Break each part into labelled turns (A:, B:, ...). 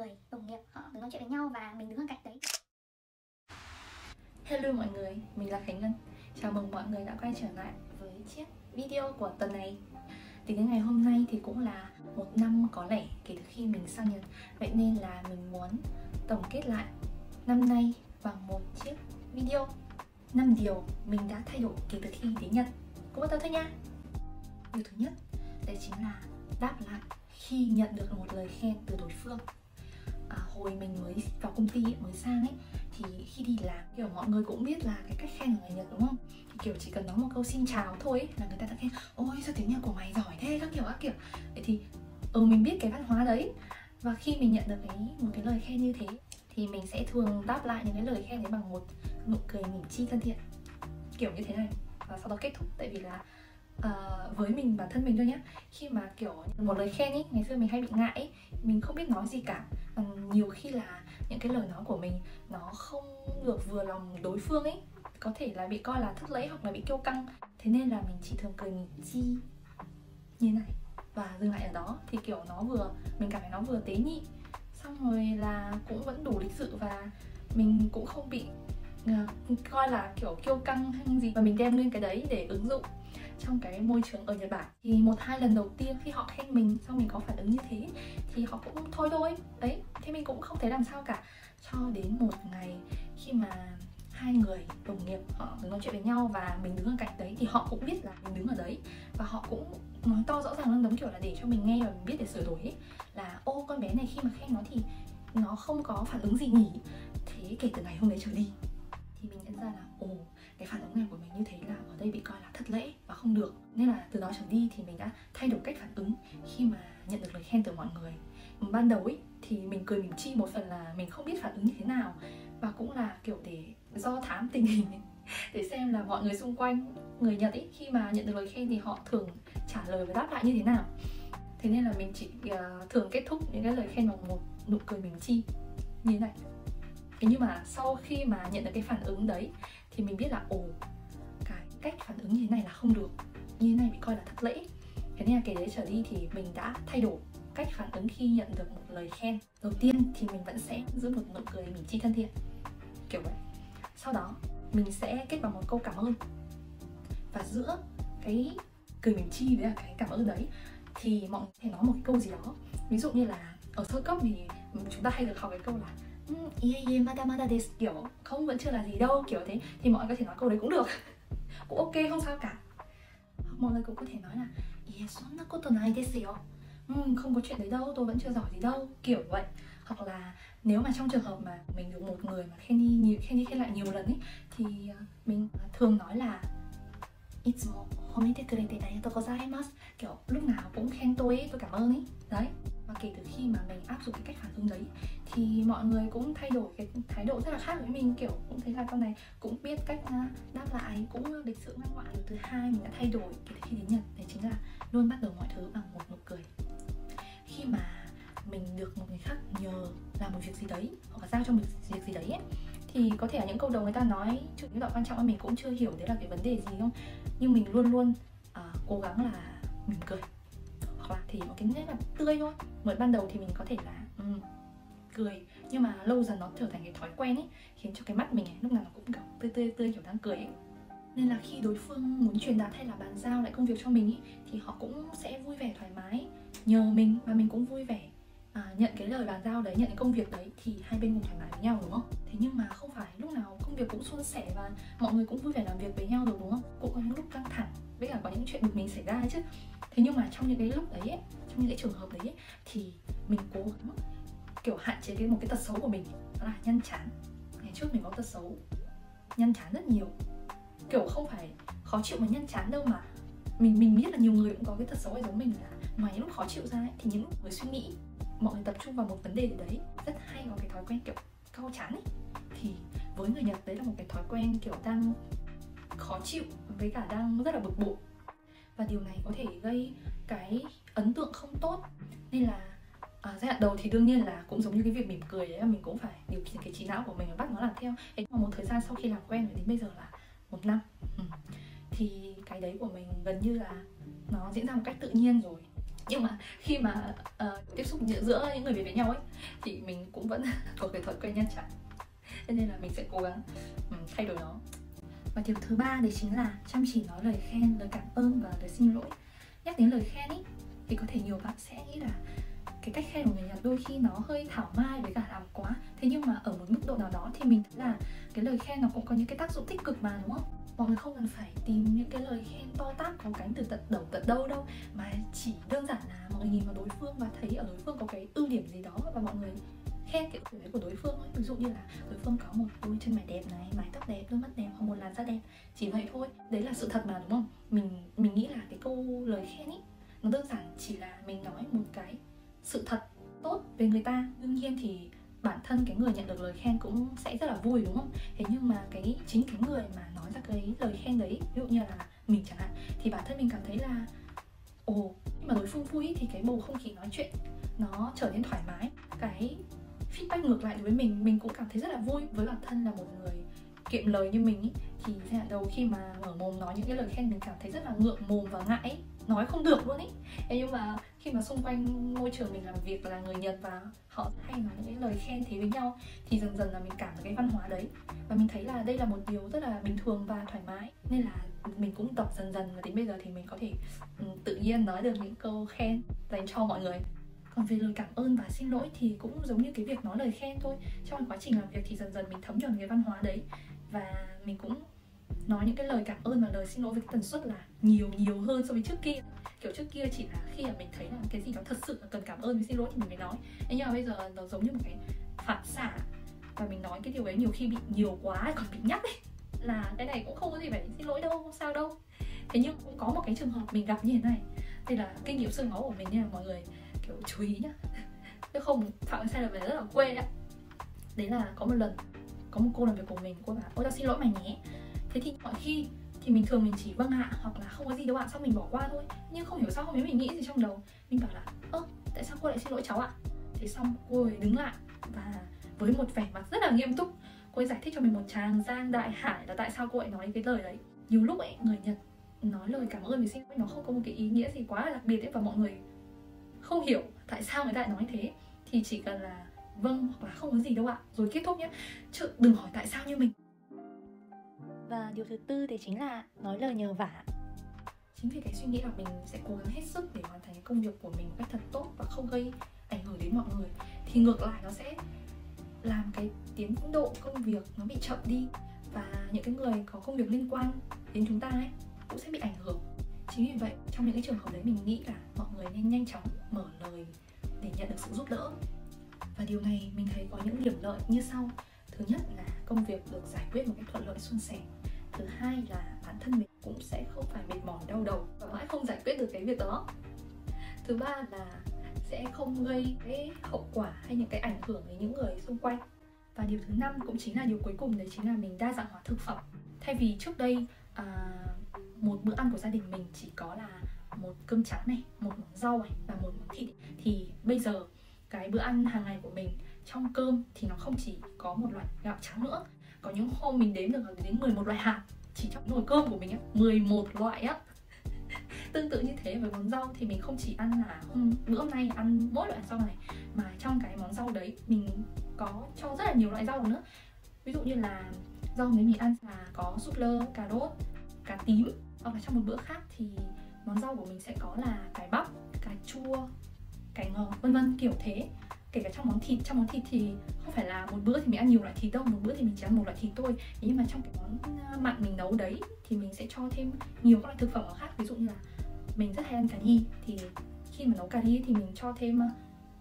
A: người đồng nghiệp họ đứng nói chuyện với nhau và mình đứng bên cạnh đấy.
B: Hello mọi người, mình là Khánh Ngân. Chào mừng mọi người đã quay trở lại với chiếc video của tuần này. Tính đến ngày hôm nay thì cũng là một năm có lẽ kể từ khi mình sang Nhật. Vậy nên là mình muốn tổng kết lại năm nay bằng một chiếc video. Năm điều mình đã thay đổi kể từ khi đến Nhật. Cùng bắt đầu thôi nha. Điều thứ nhất, đấy chính là đáp lại khi nhận được một lời khen từ đối phương à, hồi mình mới vào công ty mới sang ấy thì khi đi làm kiểu mọi người cũng biết là cái cách khen của người Nhật đúng không? Thì kiểu chỉ cần nói một câu xin chào thôi ấy, là người ta đã khen ôi sao tiếng Nhật của mày giỏi thế? các kiểu các kiểu. Vậy thì ừ mình biết cái văn hóa đấy. Và khi mình nhận được cái một cái lời khen như thế thì mình sẽ thường đáp lại những cái lời khen đấy bằng một nụ cười mỉm chi thân thiện kiểu như thế này. Và sau đó kết thúc tại vì là uh, với mình bản thân mình thôi nhé khi mà kiểu một lời khen ấy ngày xưa mình hay bị ngại ý, mình không biết nói gì cả. Uh, nhiều khi là những cái lời nói của mình nó không được vừa lòng đối phương ấy có thể là bị coi là thất lễ hoặc là bị kiêu căng. Thế nên là mình chỉ thường cười mình chi như này và dừng lại ở đó. Thì kiểu nó vừa mình cảm thấy nó vừa tế nhị. Xong rồi là cũng vẫn đủ lịch sự và mình cũng không bị Ờ, coi là kiểu kiêu căng hay gì và mình đem lên cái đấy để ứng dụng trong cái môi trường ở Nhật Bản. Thì một, hai lần đầu tiên khi họ khen mình, xong mình có phản ứng như thế, thì họ cũng thôi thôi, đấy, thế mình cũng không thấy làm sao cả. Cho đến một ngày khi mà hai người đồng nghiệp họ đứng nói chuyện với nhau và mình đứng ở cạnh đấy, thì họ cũng biết là mình đứng ở đấy và họ cũng nói to rõ ràng lên giống kiểu là để cho mình nghe và mình biết để sửa đổi ấy, là ô, con bé này khi mà khen nó thì nó không có phản ứng gì nhỉ. Thế kể từ ngày hôm đấy trở đi thì mình nhận ra là ồ cái phản ứng này của mình như thế là ở đây bị coi là thất lễ và không được. Nên là từ đó trở đi thì mình đã thay đổi cách phản ứng khi mà nhận được lời khen từ mọi người. Ban đầu ấy thì mình cười mỉm chi một phần là mình không biết phản ứng như thế nào và cũng là kiểu để do thám tình hình để xem là mọi người xung quanh người Nhật ấy khi mà nhận được lời khen thì họ thường trả lời và đáp lại như thế nào. Thế nên là mình chỉ uh, thường kết thúc những cái lời khen bằng một nụ cười mỉm chi. Như thế này thế nhưng mà sau khi mà nhận được cái phản ứng đấy, thì mình biết là, ồ, cái cách phản ứng như thế này là không được, như thế này bị coi là thất lễ. Thế nên là kể đấy trở đi thì mình đã thay đổi cách phản ứng khi nhận được một lời khen. Đầu tiên thì mình vẫn sẽ giữ một nụ cười mình chi thân thiện, kiểu vậy. Sau đó, mình sẽ kết bằng một câu cảm ơn. Và giữa cái cười mình chi với cái cảm ơn đấy, thì mọi người thể nói một cái câu gì đó. Ví dụ như là, ở sơ cấp thì chúng ta hay được học cái câu là Ừ, yeah yeah mada mada kiểu không vẫn chưa là gì đâu kiểu thế. Thì mọi người có thể nói câu đấy cũng được. Cũng ok không sao cả. Mọi người cũng có thể nói là yeah sonna koto nai desu yo. Uhm, không có chuyện đấy đâu tôi vẫn chưa giỏi gì đâu. Kiểu vậy. Hoặc là nếu mà trong trường hợp mà mình được một người mà khen đi nhiều khen đi khen lại nhiều lần ấy thì ờ, mình ờ, thường nói là itsumo homete kurete arigatou gozaimasu kiểu lúc nào cũng khen tôi ấy, tôi cảm ơn ấy. Đấy kể từ khi mà mình áp dụng cái cách phản ứng đấy thì mọi người cũng thay đổi cái thái độ rất là khác với mình. Kiểu cũng thấy là con này cũng biết cách đáp lại cũng lịch sự ngoan ngoãn. Thứ hai mình đã thay đổi kể từ khi đến nhật đấy chính là luôn bắt đầu mọi thứ bằng một nụ cười. Khi mà mình được một người khác nhờ làm một việc gì đấy hoặc là giao cho mình việc gì đấy ấy, thì có thể là những câu đầu người ta nói chưa những đoạn quan trọng mà mình cũng chưa hiểu đấy là cái vấn đề gì không? Nhưng mình luôn luôn uh, cố gắng là mỉm cười thì một cái nét là tươi thôi. Mới ban đầu thì mình có thể là um, cười. Nhưng mà lâu dần nó trở thành cái thói quen ấy khiến cho cái mắt mình ấy, lúc nào nó cũng kiểu tươi tươi tươi kiểu đang cười ấy. Nên là khi đối phương muốn truyền đạt hay là bàn giao lại công việc cho mình ý, thì họ cũng sẽ vui vẻ thoải mái. Nhờ mình và mình cũng vui vẻ à, nhận cái lời bàn giao đấy nhận cái công việc đấy thì hai bên cùng thoải mái với nhau đúng không? Thế nhưng mà không phải lúc nào công việc cũng suôn sẻ và mọi người cũng vui vẻ làm việc với nhau được đúng không? Cũng có những lúc căng thẳng với cả có những chuyện bực mình xảy ra chứ thế nhưng mà trong những cái lúc đấy ấy, trong những cái trường hợp đấy ấy, thì mình cố gắng kiểu hạn chế cái một cái tật xấu của mình đó là nhăn chán. Ngày trước mình có tật xấu nhăn chán rất nhiều. Kiểu không phải khó chịu mà nhăn chán đâu mà. Mình mình biết là nhiều người cũng có cái tật xấu ấy giống mình là ngoài những lúc khó chịu ra ấy, thì những lúc người suy nghĩ mọi người tập trung vào một vấn đề gì đấy rất hay có cái thói quen kiểu cau chán ấy. Thì với người nhật đấy là một cái thói quen kiểu đang khó chịu với cả đang rất là bực bội và điều này có thể gây cái ấn tượng không tốt. Nên là à, giai đoạn đầu thì đương nhiên là cũng giống như cái việc mỉm cười đấy là mình cũng phải điều khiển cái trí não của mình và bắt nó làm theo. Thế mà một thời gian sau khi làm quen đến bây giờ là một năm. Ừ. thì cái đấy của mình gần như là nó diễn ra một cách tự nhiên rồi. Nhưng mà khi mà uh, tiếp xúc giữa những người Việt với nhau ấy thì mình cũng vẫn có cái thói quen nhăn chặn cho nên là mình sẽ cố gắng um, thay đổi nó và điều thứ ba đấy chính là chăm chỉ nói lời khen, lời cảm ơn và lời xin lỗi. Nhắc đến lời khen ý, thì có thể nhiều bạn sẽ nghĩ là cái cách khen của người Nhật đôi khi nó hơi thảo mai với cả làm quá. Thế nhưng mà ở một mức độ nào đó thì mình thấy là cái lời khen nó cũng có những cái tác dụng tích cực mà, đúng không? Mọi người không cần phải tìm những cái lời khen to tát có cánh từ tận đầu tận đâu đâu, mà chỉ đơn giản là mọi người nhìn vào đối phương và thấy ở đối phương có cái ưu điểm gì đó và mọi người khen cái đấy của đối phương ấy. ví dụ như là đối phương có một đôi chân mày đẹp này, mái tóc đẹp, đôi mắt đẹp hoặc một làn da đẹp. Chỉ vậy thôi. Đấy là sự thật mà, đúng không? Mình mình nghĩ là cái câu lời khen ý nó đơn giản chỉ là mình nói một cái sự thật tốt về người ta. Đương nhiên thì bản thân cái người nhận được lời khen cũng sẽ rất là vui, đúng không? Thế nhưng mà cái chính cái người mà nói ra cái lời khen đấy, ví dụ như là mình chẳng hạn, thì bản thân mình cảm thấy là, ồ nhưng mà đối phương vui thì cái bầu không khí nói chuyện nó trở nên thoải mái. Cái feedback ngược lại đối với mình mình cũng cảm thấy rất là vui với bản thân là một người kiệm lời như mình ý, thì giai đầu khi mà mở mồm nói những cái lời khen mình cảm thấy rất là ngượng mồm và ngại nói không được luôn ấy nhưng mà khi mà xung quanh môi trường mình làm việc là người Nhật và họ hay nói những cái lời khen thế với nhau thì dần dần là mình cảm thấy cái văn hóa đấy. Và mình thấy là đây là một điều rất là bình thường và thoải mái. Nên là mình cũng tập dần dần và đến bây giờ thì mình có thể ừ, tự nhiên nói được những câu khen dành cho mọi người còn về lời cảm ơn và xin lỗi thì cũng giống như cái việc nói lời khen thôi. Trong quá trình làm việc thì dần dần mình thấm nhuần cái văn hóa đấy. Và mình cũng nói những cái lời cảm ơn và lời xin lỗi với cái tần suất là nhiều nhiều hơn so với trước kia. Kiểu trước kia chỉ là khi mà mình thấy là cái gì đó thật sự là cần cảm ơn với xin lỗi thì mình mới nói. Thế nhưng mà bây giờ nó giống như một cái phản xạ. Và mình nói cái điều ấy nhiều khi bị nhiều quá, còn bị nhắc ấy, là cái này cũng không có gì phải xin lỗi đâu, không sao đâu. Thế nhưng cũng có một cái trường hợp mình gặp như thế này. Đây là kinh nghiệm xương máu của mình nha mọi người kiểu chú ý nhá. Chứ không, phạm sai lầm này rất là quê á. Đấy là có một lần, có một cô làm việc của mình, cô bảo, ôi, tao xin lỗi mày nhé. Thế thì mọi khi thì mình thường mình chỉ vâng hạ hoặc là không có gì đâu ạ, xong mình bỏ qua thôi. Nhưng không hiểu sao không biết mình nghĩ gì trong đầu. Mình bảo là, ơ, tại sao cô lại xin lỗi cháu ạ? Thế xong cô ấy đứng lại và với một vẻ mặt rất là nghiêm túc, cô ấy giải thích cho mình một tràng giang đại hải là tại sao cô ấy nói cái lời đấy. Nhiều lúc ấy, người nhật nói lời cảm ơn mình xin lỗi nó không có một cái ý nghĩa gì quá là đặc biệt ấy, và mọi người không hiểu tại sao người ta lại nói thế. Thì chỉ cần là vâng hoặc là không có gì đâu ạ. Rồi kết thúc nhé chứ đừng hỏi tại sao như mình.
C: Và điều thứ tư thì chính là nói lời nhờ vả.
B: Chính vì cái suy nghĩ là mình sẽ cố gắng hết sức để hoàn thành cái công việc của mình một cách thật tốt và không gây ảnh hưởng đến mọi người thì ngược lại nó sẽ làm cái tiến độ công việc nó bị chậm đi và những cái người có công việc liên quan đến chúng ta ấy cũng sẽ bị ảnh hưởng chính vì vậy trong những cái trường hợp đấy mình nghĩ là mọi người nên nhanh chóng mở lời để nhận được sự giúp đỡ. Và điều này mình thấy có những điểm lợi như sau. Thứ nhất là công việc được giải quyết một cách thuận lợi suôn sẻ. Thứ hai là bản thân mình cũng sẽ không phải mệt mỏi đau đầu và mãi không giải quyết được cái việc đó. Thứ ba là sẽ không gây cái hậu quả hay những cái ảnh hưởng đến những người xung quanh. Và điều thứ năm cũng chính là điều cuối cùng đấy chính là mình đa dạng hóa thực phẩm. Thay vì trước đây à, một bữa ăn của gia đình mình chỉ có là một cơm trắng này, một món rau này và một món thịt. Thì bây giờ cái bữa ăn hàng ngày của mình trong cơm thì nó không chỉ có một loại gạo trắng nữa. Có những hôm mình đếm được đến 11 loại hạt chỉ trong nồi cơm của mình á 11 loại á. Tương tự như thế với món rau thì mình không chỉ ăn là hôm bữa hôm nay ăn mỗi loại rau này, mà trong cái món rau đấy mình có cho rất là nhiều loại rau nữa. Ví dụ như là rau nếu mình ăn là có súp lơ, cà rốt, cà tím. Ờ, hoặc là trong một bữa khác thì món rau của mình sẽ có là cải bắp, cà chua, cải ngò, vân vân, kiểu thế. Kể cả trong món thịt, trong món thịt thì không phải là một bữa thì mình ăn nhiều loại thịt đâu, một bữa thì mình chỉ ăn một loại thịt thôi. Nhưng mà trong cái món ờ, mặn mình nấu đấy thì mình sẽ cho thêm nhiều các loại thực phẩm khác, ví dụ như là mình rất hay ăn cà ri. Thì khi mà nấu cà ri thì mình cho thêm ờ,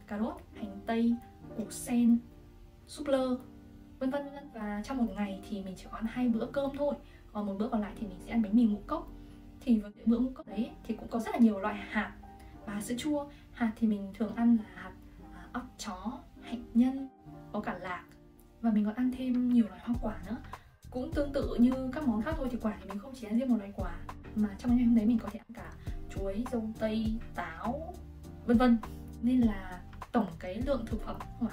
B: cà rốt, hành tây, củ sen, súp lơ vân vân. Và trong một ngày thì mình chỉ có ăn hai bữa cơm thôi. Còn một bữa còn lại thì mình sẽ ăn bánh mì ngũ cốc. Thì với bữa ngũ cốc đấy thì cũng có rất là nhiều loại hạt và sữa chua. Hạt thì mình thường ăn là hạt à, ốc chó, hạnh nhân, có cả lạc. Và mình còn ăn thêm nhiều loại hoa quả nữa. Cũng tương tự như các món khác thôi thì quả thì mình không chỉ ăn riêng một loại quả mà trong ngày hôm đấy mình có thể ăn cả chuối, dâu tây, táo vân vân. Nên là tổng cái lượng thực phẩm không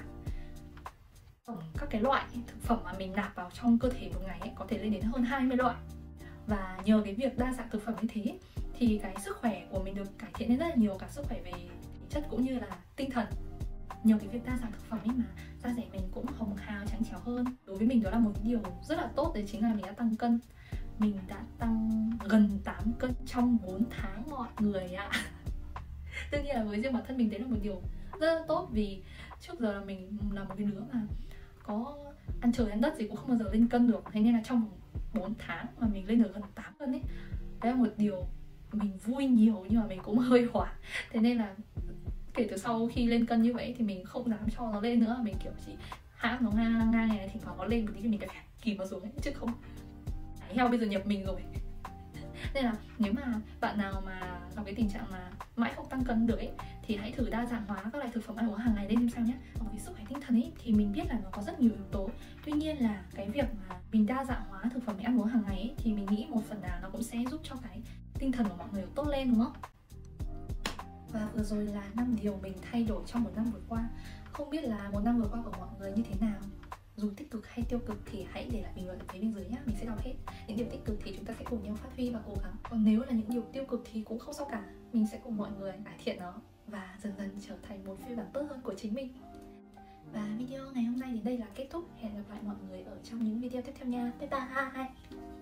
B: Ờ, các cái loại thực phẩm mà mình nạp vào trong cơ thể một ngày ấy, có thể lên đến hơn 20 loại. Và nhờ cái việc đa dạng thực phẩm như thế thì cái sức khỏe của mình được cải thiện lên rất là nhiều cả sức khỏe về chất cũng như là tinh thần. Nhờ cái việc đa dạng thực phẩm ấy mà da rẻ mình cũng hồng hào trắng trẻo hơn. Đối với mình đó là một điều rất là tốt đấy chính là mình đã tăng cân. Mình đã tăng gần 8 cân trong 4 tháng mọi người ạ. Tất nhiên là với riêng bản thân mình đấy là một điều rất là tốt vì trước giờ là mình là một cái đứa mà có ăn trời ăn đất gì cũng không bao giờ lên cân được. Thế nên là trong 4 tháng mà mình lên được gần 8 cân ấy đấy là một điều mình vui nhiều nhưng mà mình cũng hơi hỏa thế nên là kể từ sau khi lên cân như vậy thì mình không dám cho nó lên nữa. Mình kiểu chỉ hãm nó ngang ngang này thì thoảng nó lên một tí thì mình phải kìm nó xuống ấy, chứ không heo bây giờ nhập mình rồi. Nên là nếu mà bạn nào mà gặp cái tình trạng mà mãi không tăng cân được ấy thì hãy thử đa dạng hóa các loại thực phẩm ăn uống hàng ngày lên xem sao nhé sức ấy thì mình biết là nó có rất nhiều yếu tố. Tuy nhiên là cái việc mà mình đa dạng hóa thực phẩm mình ăn uống hàng ngày ấy, thì mình nghĩ một phần nào nó cũng sẽ giúp cho cái tinh thần của mọi người tốt lên đúng không? Và vừa rồi là năm điều mình thay đổi trong một năm vừa qua. Không biết là một năm vừa qua của mọi người như thế nào? Dù tích cực hay tiêu cực thì hãy để lại bình luận ở phía bên dưới nhá. mình sẽ đọc hết. Những điều tích cực thì chúng ta sẽ cùng nhau phát huy và cố gắng. Còn nếu là những điều tiêu cực thì cũng không sao cả. Mình sẽ cùng mọi người cải thiện nó và dần dần trở thành một phiên bản tốt hơn của chính mình và video ngày hôm nay đến đây là kết thúc. Hẹn gặp lại mọi người ở trong những video tiếp theo nha. Bye bye.